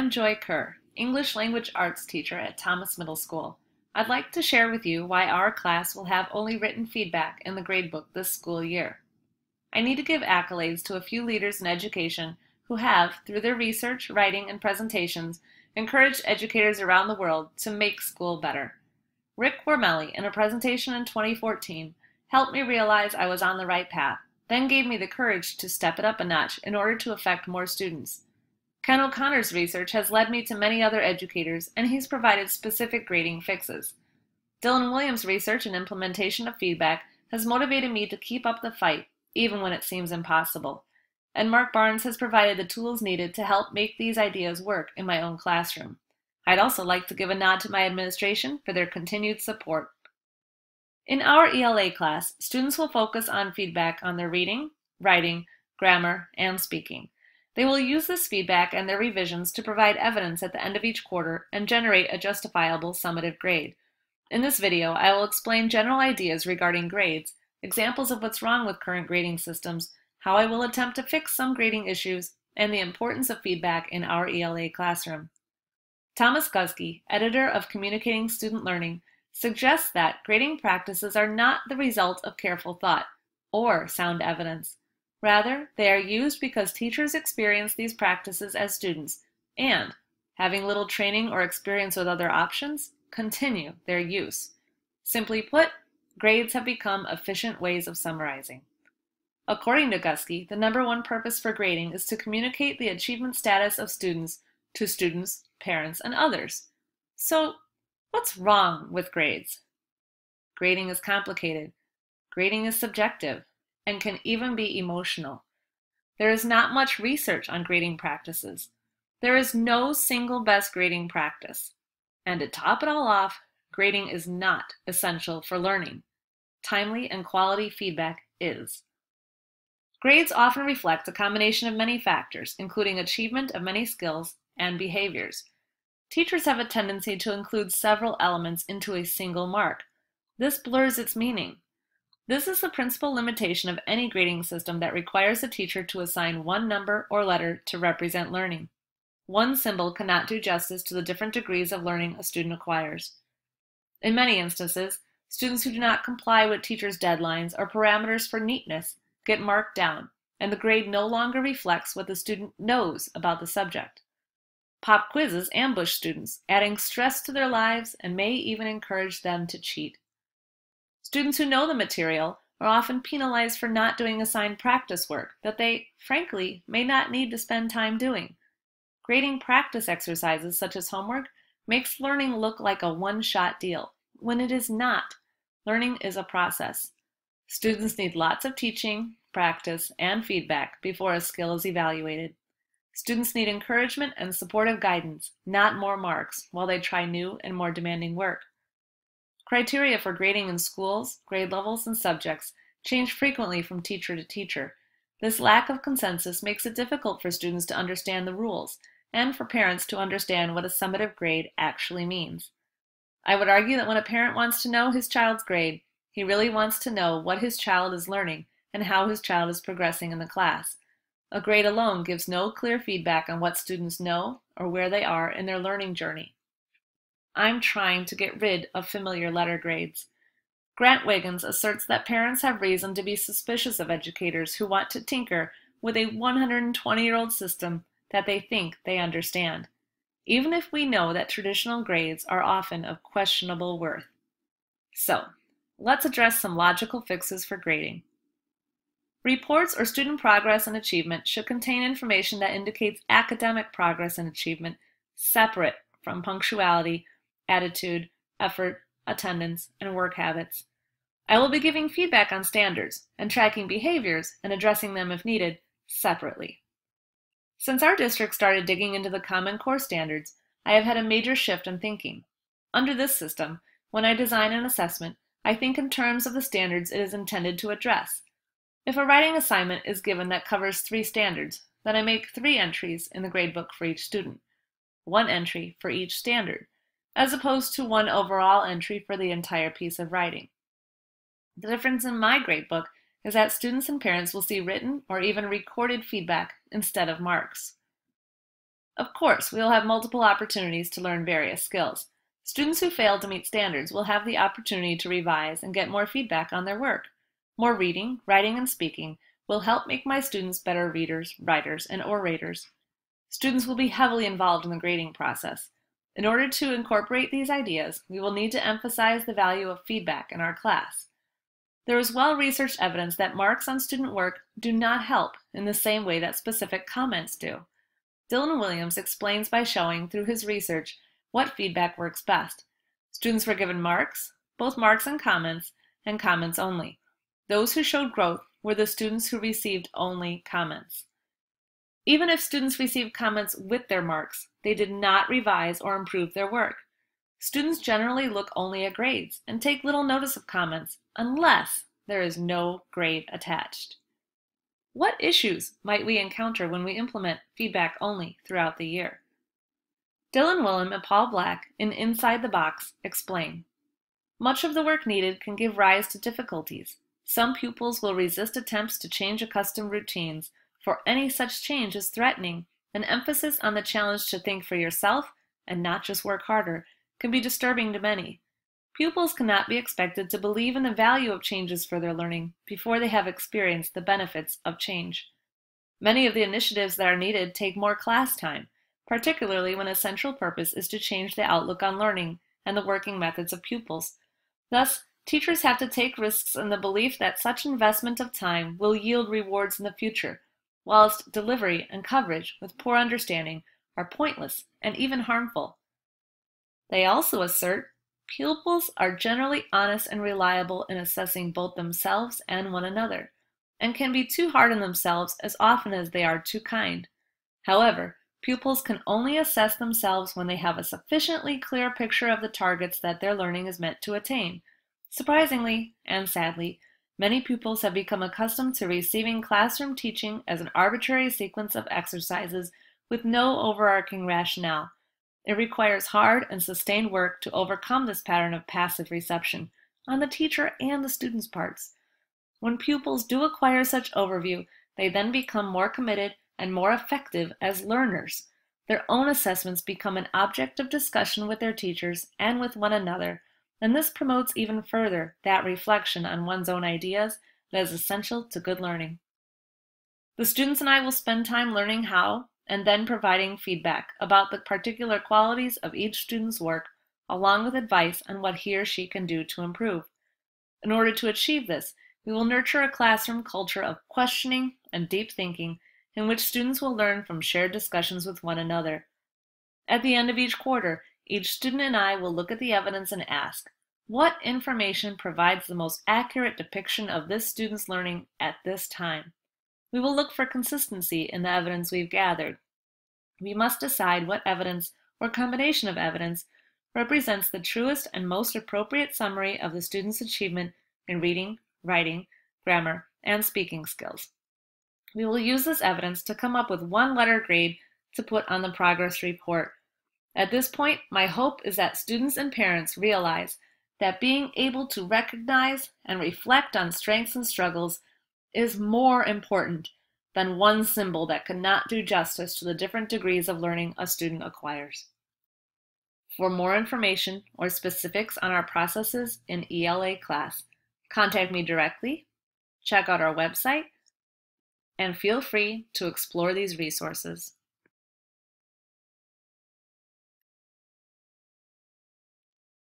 I'm Joy Kirr, English Language Arts teacher at Thomas Middle School. I'd like to share with you why our class will have only written feedback in the gradebook this school year. I need to give accolades to a few leaders in education who have, through their research, writing, and presentations, encouraged educators around the world to make school better. Rick Wormeli, in a presentation in 2014, helped me realize I was on the right path, then gave me the courage to step it up a notch in order to affect more students. Ken O'Connor's research has led me to many other educators, and he's provided specific grading fixes. Dylan Wiliam's research and implementation of feedback has motivated me to keep up the fight, even when it seems impossible. And Mark Barnes has provided the tools needed to help make these ideas work in my own classroom. I'd also like to give a nod to my administration for their continued support. In our ELA class, students will focus on feedback on their reading, writing, grammar, and speaking. They will use this feedback and their revisions to provide evidence at the end of each quarter and generate a justifiable summative grade. In this video, I will explain general ideas regarding grades, examples of what's wrong with current grading systems, how I will attempt to fix some grading issues, and the importance of feedback in our ELA classroom. Thomas Guskey, editor of Communicating Student Learning, suggests that grading practices are not the result of careful thought or sound evidence. Rather, they are used because teachers experience these practices as students and, having little training or experience with other options, continue their use. Simply put, grades have become efficient ways of summarizing. According to Guskey, the number one purpose for grading is to communicate the achievement status of students to students, parents, and others. So, what's wrong with grades? Grading is complicated. Grading is subjective and can even be emotional. There is not much research on grading practices. There is no single best grading practice. And to top it all off, grading is not essential for learning. Timely and quality feedback is. Grades often reflect a combination of many factors, including achievement of many skills and behaviors. Teachers have a tendency to include several elements into a single mark. This blurs its meaning. This is the principal limitation of any grading system that requires a teacher to assign one number or letter to represent learning. One symbol cannot do justice to the different degrees of learning a student acquires. In many instances, students who do not comply with teachers' deadlines or parameters for neatness get marked down, and the grade no longer reflects what the student knows about the subject. Pop quizzes ambush students, adding stress to their lives and may even encourage them to cheat. Students who know the material are often penalized for not doing assigned practice work that they, frankly, may not need to spend time doing. Grading practice exercises such as homework makes learning look like a one-shot deal, when it is not. Learning is a process. Students need lots of teaching, practice, and feedback before a skill is evaluated. Students need encouragement and supportive guidance, not more marks, while they try new and more demanding work. Criteria for grading in schools, grade levels, and subjects change frequently from teacher to teacher. This lack of consensus makes it difficult for students to understand the rules and for parents to understand what a summative grade actually means. I would argue that when a parent wants to know his child's grade, he really wants to know what his child is learning and how his child is progressing in the class. A grade alone gives no clear feedback on what students know or where they are in their learning journey. I'm trying to get rid of familiar letter grades. Grant Wiggins asserts that parents have reason to be suspicious of educators who want to tinker with a 120 year old system that they think they understand, even if we know that traditional grades are often of questionable worth. So, let's address some logical fixes for grading. Reports or student progress and achievement should contain information that indicates academic progress and achievement separate from punctuality attitude, effort, attendance, and work habits. I will be giving feedback on standards and tracking behaviors and addressing them if needed separately. Since our district started digging into the Common Core standards, I have had a major shift in thinking. Under this system, when I design an assessment, I think in terms of the standards it is intended to address. If a writing assignment is given that covers three standards, then I make three entries in the gradebook for each student, one entry for each standard, as opposed to one overall entry for the entire piece of writing. The difference in my gradebook is that students and parents will see written or even recorded feedback instead of marks. Of course, we will have multiple opportunities to learn various skills. Students who fail to meet standards will have the opportunity to revise and get more feedback on their work. More reading, writing, and speaking will help make my students better readers, writers, and orators. Students will be heavily involved in the grading process. In order to incorporate these ideas, we will need to emphasize the value of feedback in our class. There is well-researched evidence that marks on student work do not help in the same way that specific comments do. Dylan Wiliam explains by showing through his research what feedback works best. Students were given marks, both marks and comments, and comments only. Those who showed growth were the students who received only comments. Even if students received comments with their marks, they did not revise or improve their work. Students generally look only at grades and take little notice of comments unless there is no grade attached. What issues might we encounter when we implement feedback only throughout the year? Dylan Wiliam and Paul Black in Inside the Box explain. Much of the work needed can give rise to difficulties. Some pupils will resist attempts to change accustomed routines, for any such change is threatening. An emphasis on the challenge to think for yourself and not just work harder can be disturbing to many. Pupils cannot be expected to believe in the value of changes for their learning before they have experienced the benefits of change. Many of the initiatives that are needed take more class time, particularly when a central purpose is to change the outlook on learning and the working methods of pupils. Thus, teachers have to take risks in the belief that such investment of time will yield rewards in the future, whilst delivery and coverage with poor understanding are pointless and even harmful. They also assert pupils are generally honest and reliable in assessing both themselves and one another, and can be too hard on themselves as often as they are too kind. However, Pupils can only assess themselves when they have a sufficiently clear picture of the targets that their learning is meant to attain. Surprisingly, and sadly, many pupils have become accustomed to receiving classroom teaching as an arbitrary sequence of exercises with no overarching rationale. It requires hard and sustained work to overcome this pattern of passive reception on the teacher and the student's parts. When pupils do acquire such overview, they then become more committed and more effective as learners. Their own assessments become an object of discussion with their teachers and with one another, and this promotes even further that reflection on one's own ideas that is essential to good learning. The students and I will spend time learning how and then providing feedback about the particular qualities of each student's work, along with advice on what he or she can do to improve. In order to achieve this, we will nurture a classroom culture of questioning and deep thinking in which students will learn from shared discussions with one another. At the end of each quarter, each student and I will look at the evidence and ask, what information provides the most accurate depiction of this student's learning at this time? We will look for consistency in the evidence we've gathered. We must decide what evidence or combination of evidence represents the truest and most appropriate summary of the student's achievement in reading, writing, grammar, and speaking skills. We will use this evidence to come up with one letter grade to put on the progress report. At this point, my hope is that students and parents realize that being able to recognize and reflect on strengths and struggles is more important than one symbol that cannot do justice to the different degrees of learning a student acquires. For more information or specifics on our processes in ELA class, contact me directly, check out our website, and feel free to explore these resources.